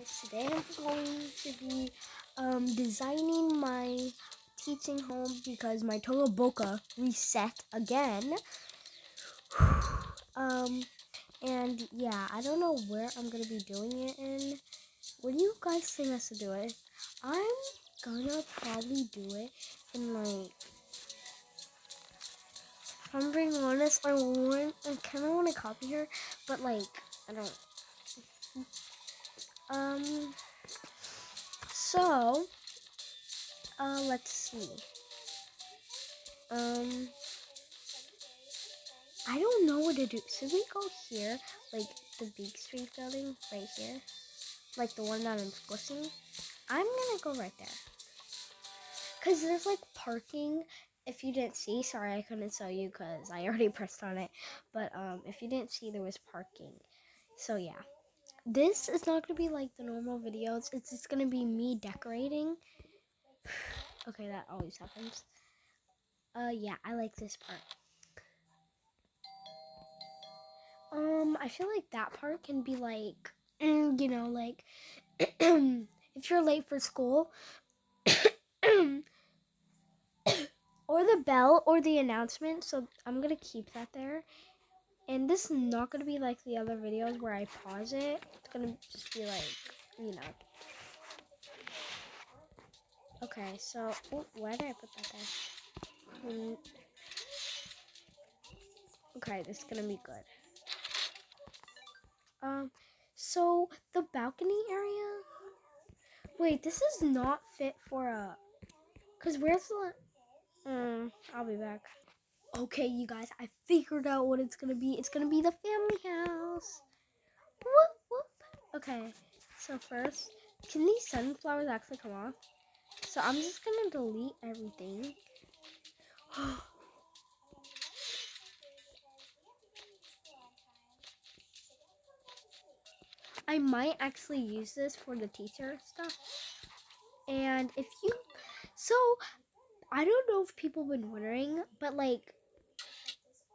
guys, today I'm going to be um, designing my teaching home because my Toca Boca reset again. um, and yeah, I don't know where I'm going to be doing it in. What do you guys think I should do it? I'm gonna probably do it in like I'm being honest, I want I kinda wanna copy her, but like I don't um, so, uh, let's see. Um, I don't know what to do. Should we go here, like the big street building right here? Like the one that I'm squishing? I'm gonna go right there. Cause there's like parking. If you didn't see, sorry I couldn't show you because I already pressed on it. But um, if you didn't see, there was parking. So yeah this is not going to be like the normal videos. It's just going to be me decorating. okay, that always happens. Uh, yeah, I like this part. Um, I feel like that part can be like, you know, like, if you're late for school, or the bell or the announcement. So I'm to keep that there. And this is not going to be like the other videos where I pause it. It's going to just be like, you know. Okay, so, oh, why did I put that there? Hmm. Okay, this is going to be good. Um, so the balcony area. Wait, this is not fit for a. Cause where's the? Um, I'll be back. Okay, you guys, I figured out what it's gonna be. It's gonna be the family house. Whoop, whoop. Okay, so first, can these sunflowers actually come off? So I'm just gonna delete everything. I might actually use this for the teacher stuff. And if you, so I don't know if people have been wondering, but like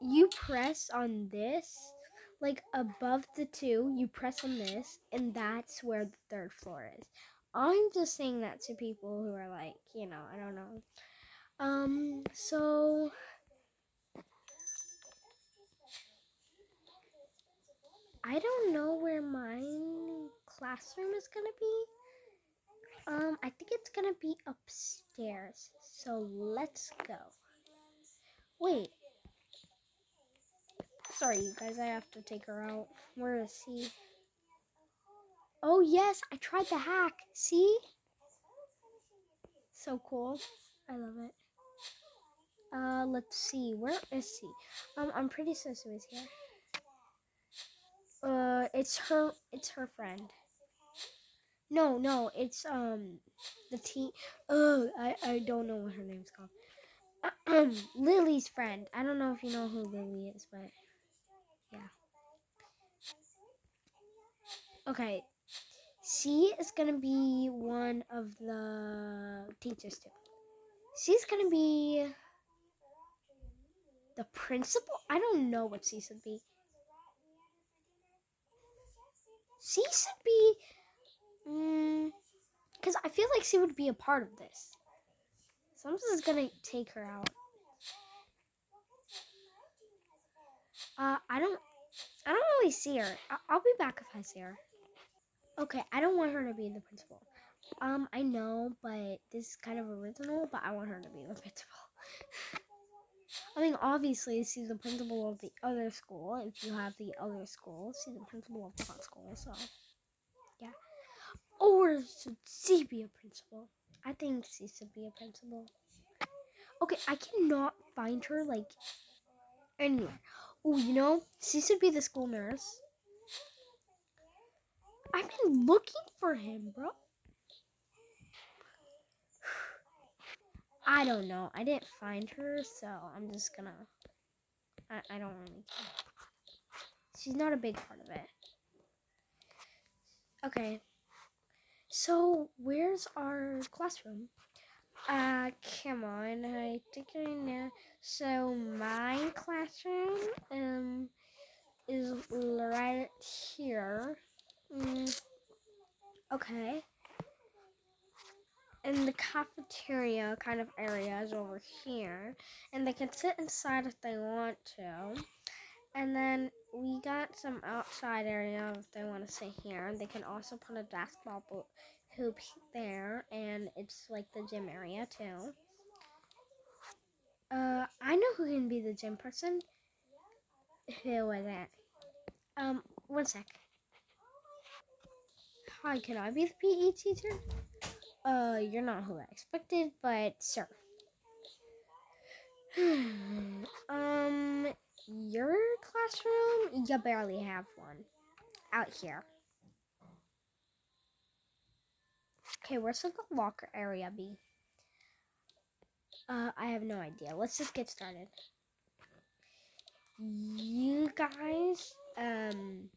you press on this, like above the two, you press on this, and that's where the third floor is. I'm just saying that to people who are like, you know, I don't know. Um, so I don't know where my classroom is gonna be. Um, I think it's gonna be upstairs. So let's go. Wait, Sorry, you guys, I have to take her out. Where is he? Oh, yes, I tried the hack. See? So cool. I love it. Uh, let's see. Where is he? Um, I'm pretty sure he's here. Uh, it's her. It's her friend. No, no, it's um the teen. Oh, I I don't know what her name's called. Lily's friend. I don't know if you know who Lily is, but yeah. Okay. She is going to be one of the teachers too. She's going to be the principal? I don't know what she should be. She should be because mm, I feel like she would be a part of this. So I'm just gonna take her out. Uh, I don't, I don't really see her. I- I'll be back if I see her. Okay, I don't want her to be the principal. Um, I know, but this is kind of original, but I want her to be the principal. I mean, obviously, she's the principal of the other school. If you have the other school, she's the principal of the hot school, so, yeah. Or should she be a principal? I think she should be a principal. Okay, I cannot find her, like, anywhere. Oh, you know, she should be the school nurse. I've been looking for him, bro. I don't know. I didn't find her, so I'm just gonna. I, I don't really care. She's not a big part of it. Okay. So, where's our classroom? Uh, come on. I think I know. So my classroom um is right here. Mm. Okay. And the cafeteria kind of area is over here. And they can sit inside if they want to. And then we got some outside area if they want to sit here. And they can also put a basketball hoop there. And it's like the gym area too. Uh, I know who can be the gym person. Who was that? Um, one sec. Hi, can I be the PE teacher? Uh, you're not who I expected, but sir. um, your classroom? You barely have one. Out here. Okay, where's the locker area be? Uh, I have no idea. Let's just get started. You guys, um,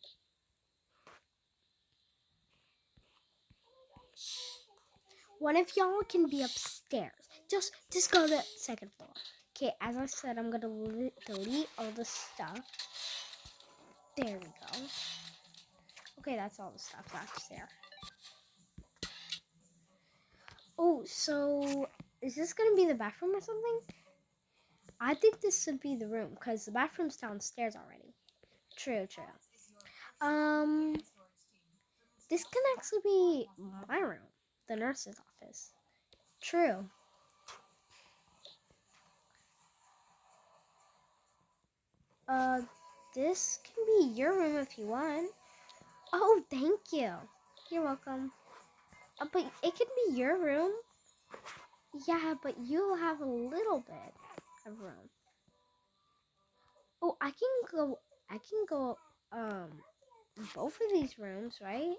one of y'all can be upstairs. Just, just go to the second floor. Okay, as I said, I'm gonna delete all the stuff. There we go. Okay, that's all the stuff that's there. Oh, so is this gonna be the bathroom or something? I think this should be the room because the bathroom's downstairs already. True, true. Um, this can actually be my room, the nurse's office. True. Uh, this can be your room if you want. Oh, thank you. You're welcome. Uh, but it can be your room. Yeah, but you'll have a little bit of room. Oh, I can go. I can go. Um, both of these rooms, right?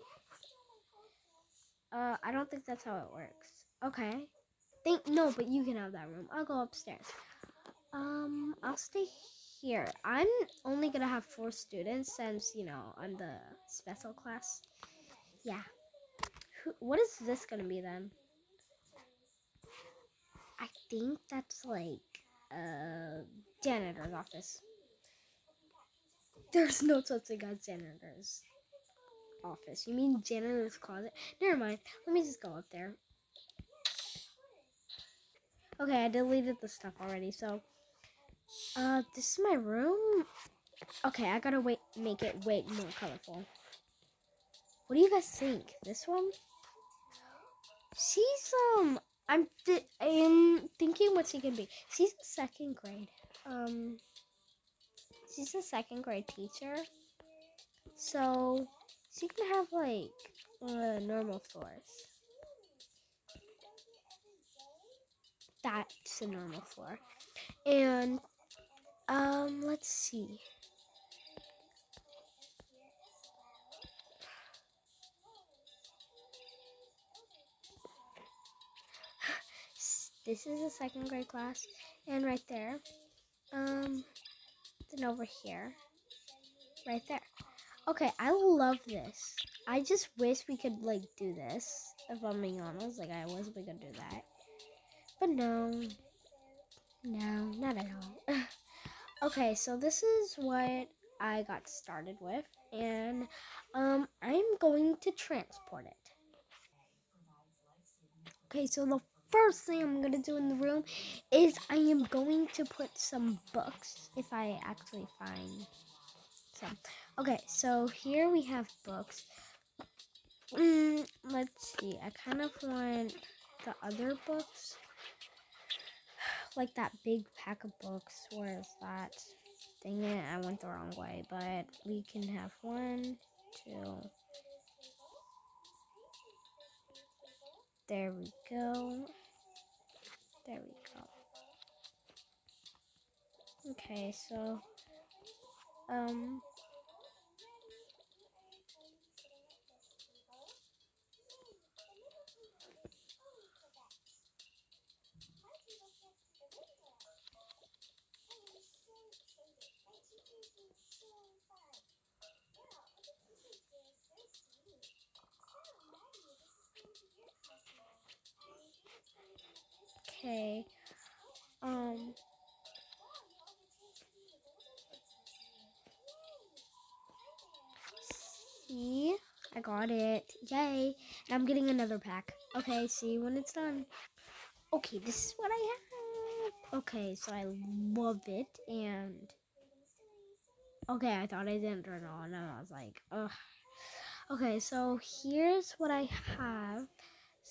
Uh, I don't think that's how it works. Okay. Think no, but you can have that room. I'll go upstairs. Um, I'll stay here. I'm only gonna have four students since you know I'm the special class. Yeah. Who, what is this gonna be then? I think that's like uh, janitor's office. There's no such thing as janitor's office. You mean janitor's closet? Never mind. Let me just go up there. Okay, I deleted the stuff already. So, uh, this is my room. Okay, I gotta wait, make it way more colorful. What do you guys think? This one? She's um I'm th- I'm thinking what she can be. She's a second grade. Um, she's a second grade teacher, so she can have like a normal floors. That's a normal floor, and um, let's see. This is a second grade class. And right there. Um, then over here. Right there. Okay, I love this. I just wish we could, like, do this. If I'm being honest. Like, I wasn't gonna do that. But no. No, not at all. okay, so this is what I got started with. And, um, I'm going to transport it. Okay, so the first thing I'm gonna do in the room is I am going to put some books if I actually find some. Okay, so here we have books. Mm, let's see. I kind of want the other books, like that big pack of books. Where is that? Dang it, I went the wrong way. But we can have one, two. There we go. There we go. Okay, so, um, okay. Um, see, I got it. Yay. And I'm getting another pack. Okay, see when it's done. Okay, this is what I have. Okay, so I love it. And, okay, I thought I didn't turn on. And I was like, ugh. Okay, so here's what I have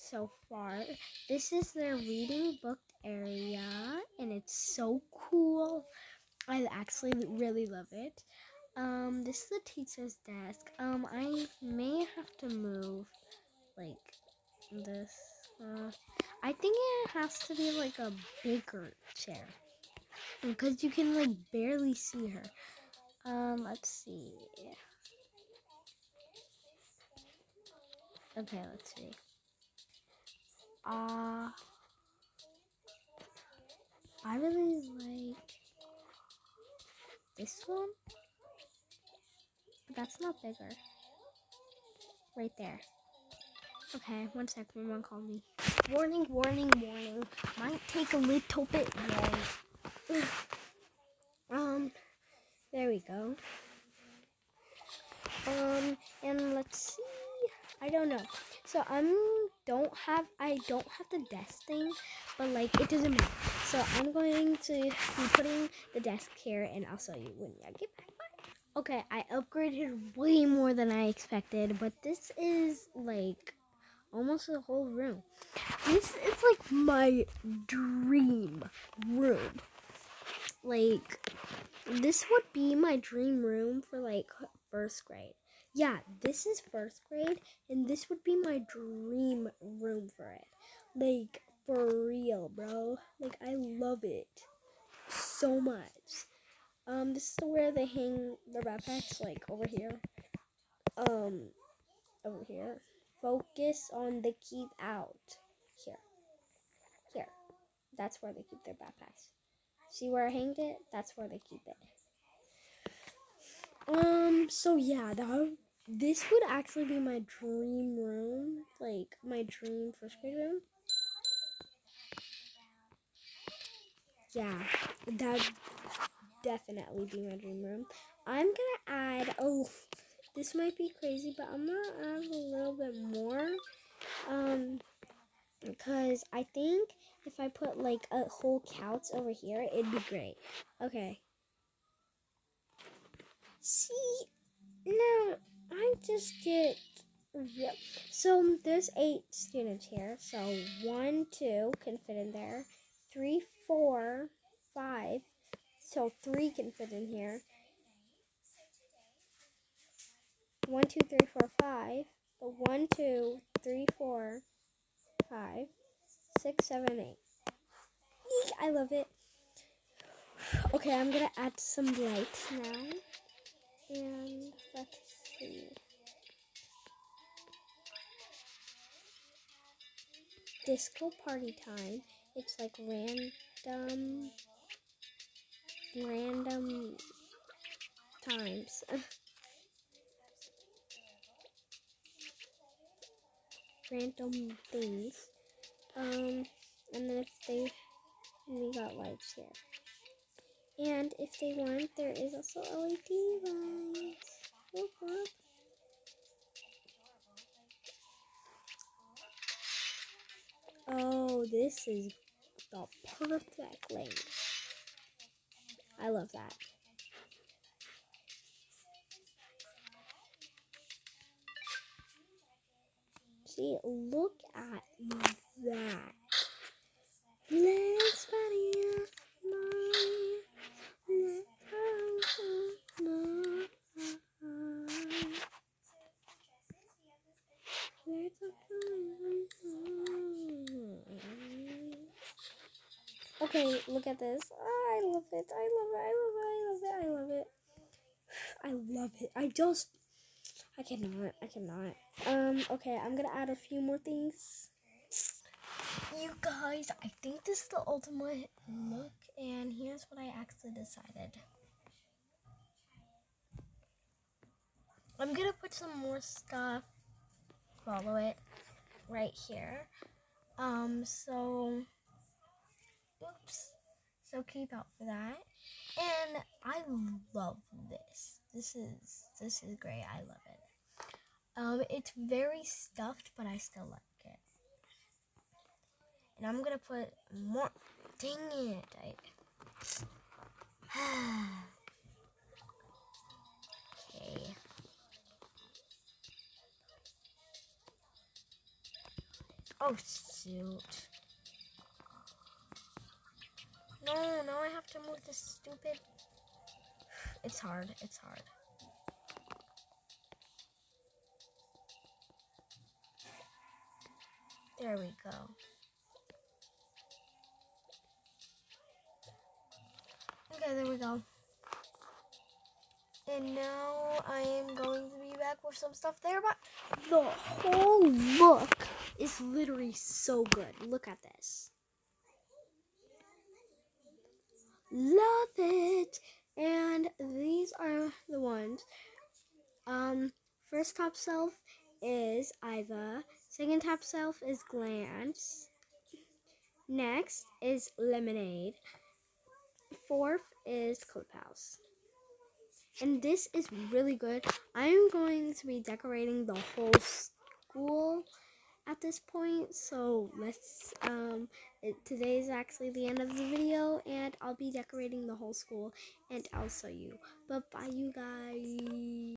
so far. This is their reading book area, and it's so cool. I actually really love it. Um, this is the teacher's desk. Um, I may have to move like this. Uh, I think it has to be like a bigger chair because you can like barely see her. Um, let's see. Okay, let's see. Uh, I really like this one. But that's not bigger. Right there. Okay, one sec. My mom called me. Warning, warning, warning. Might take a little bit long. um, there we go. Um, and let's see. I don't know. So I'm don't have I don't have the desk thing, but like it doesn't matter. So I'm going to be putting the desk here, and I'll show you when I get back. Okay, I upgraded way more than I expected, but this is like almost the whole room. This is like my dream room. Like, this would be my dream room for like first grade. Yeah, this is first grade, and this would be my dream room for it. Like, for real, bro. Like, I love it so much. Um, this is where they hang their backpacks, like over here. Um, over here. Focus on the keep out. Here. Here. That's where they keep their backpacks. See where I hanged it? That's where they keep it. Um, so yeah, that this would actually be my dream room, like my dream first grade room. Yeah, that definitely be my dream room. I'm gonna add, oh, this might be crazy, but I'm gonna add a little bit more. Um, because I think if I put like a whole couch over here, it'd be great. Okay. See, now I just get, yep. So there's eight students here. So one, two can fit in there. Three, four, five, so three can fit in here. One, two, three, four, five. But one, two, three, four, five, six, seven, eight. Eek, I love it. Okay, I'm gonna add some lights now. And let's see. Disco party time. It's like random random times. random things. Um, and then if they, we got lights here. And if they want, there is also LED lights. Whoop, whoop. Oh, this is the perfect length. I love that. See, look at that. Let's Okay, look at this. Oh, I love it. I love it. I love it. I love it. I love it. I love it. I just I cannot. I cannot. Um, okay, I'm gonna add a few more things. You guys, I think this is the ultimate look, and here's what I actually decided. I'm gonna put some more stuff, follow it, right here. Um, so Oops. So keep out for that. And I love this. This is this is great. I love it. Um, it's very stuffed, but I still like it. And I'm gonna put more. Dang it! I. okay. Oh shoot! No, now I have to move this stupid. It's hard. It's hard. There we go. Okay, there we go. And now I am going to be back with some stuff there, but the whole look is literally so good. Look at this. Love it! And these are the ones. Um, first top shelf is Iva. Second top shelf is Glance. Next is Lemonade. Fourth is Clubhouse. And this is really good. I'm going to be decorating the whole school at this point. So let's, um, it, today is actually the end of the video and I'll be decorating the whole school and I'll show you. But bye you guys.